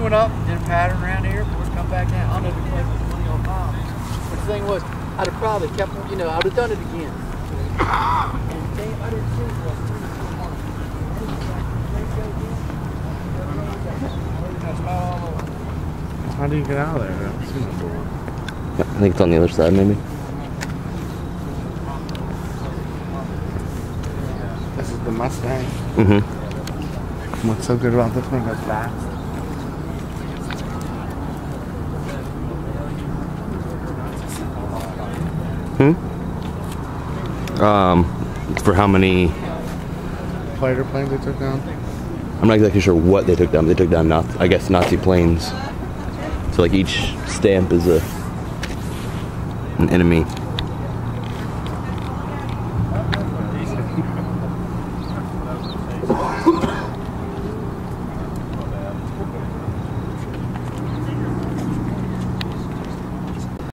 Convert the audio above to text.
we went up, did a pattern around here, before we come back down. I don't know if we played for 20 old times. But the thing was, I'd have probably kept, you know, I would have done it again. And damn, I didn't see it was three or four months. How do you get out of there? I don't see no door. I think it's on the other side, maybe. This is the Mustang. Mm-hmm. What's so good about this one? It's fast. Hmm? Um, for how many? Fighter planes they took down. I'm not exactly sure what they took down. They took down, Nazi, I guess, Nazi planes. So like each stamp is a an enemy